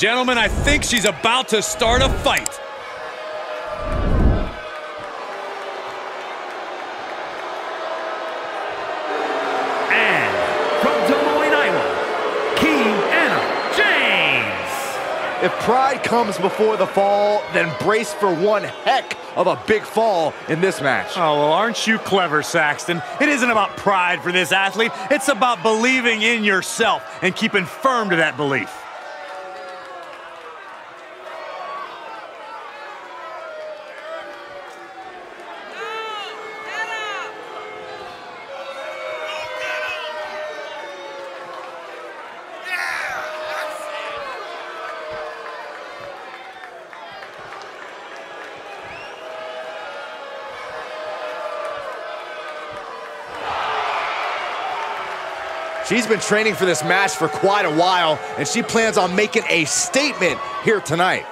Gentlemen, I think she's about to start a fight. And from Des Moines, Iowa, Kiana James. If pride comes before the fall, then brace for one heck of a big fall in this match. Oh, well, aren't you clever, Saxton? It isn't about pride for this athlete. It's about believing in yourself and keeping firm to that belief. She's been training for this match for quite a while, and she plans on making a statement here tonight.